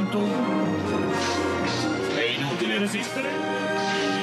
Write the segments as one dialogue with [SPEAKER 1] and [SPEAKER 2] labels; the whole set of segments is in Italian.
[SPEAKER 1] tanto è inutile resistere.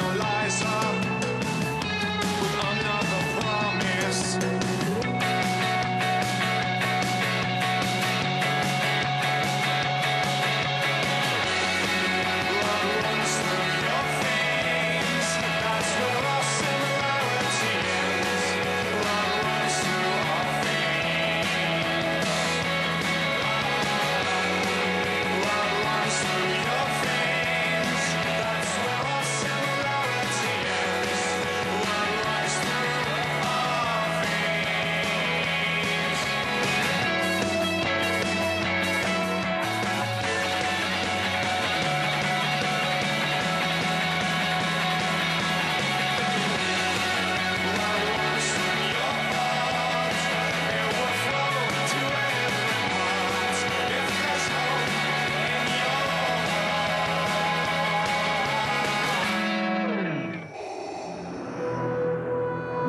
[SPEAKER 2] don't like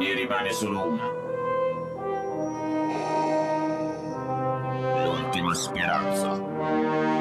[SPEAKER 1] Ne rimane solo una. L'ultima speranza.